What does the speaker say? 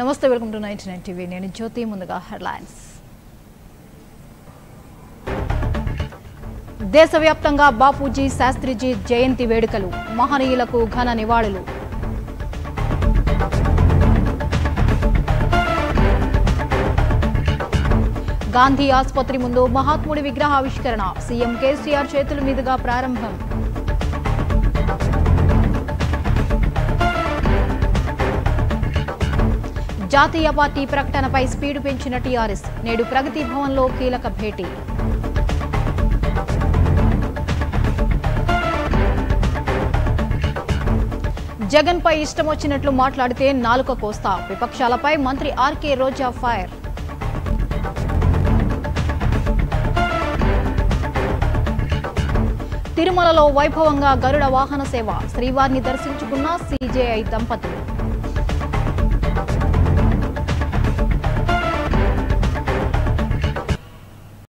నమస్తే welcome to ninety nine TV. నేను జ్యోతి ముందుగా హెడ్లైన్స్. దేశవ్యాప్తంగా బాపూజీ శాస్త్రిజీ జయంతి వేడుకలు మహనీయులకు ఘన నివాళులు. గాంధీ ఆసుపత్రి ముందు మహాత్ముడి విగ్రహావిష్కరణ. సీఎం కేసీఆర్ చేతుల మీదుగా ప్రారంభం. జాతీయ పార్టీ ప్రకటనపై స్పీడ్ పెంచిన టీఆర్ఎస్ నేడు ప్రగతి భవన్లో కీలక భేటీ. జగన్ పై ఇష్టం వచ్చినట్లు మాట్లాడితే నాలుక కోస్తా. విపక్షాలపై మంత్రి ఆర్కే రోజా ఫైర్. తిరుమలలో వైభవంగా గరుడ వాహన సేవ. శ్రీవారిని దర్శించుకున్న సీజేఐ దంపతులు.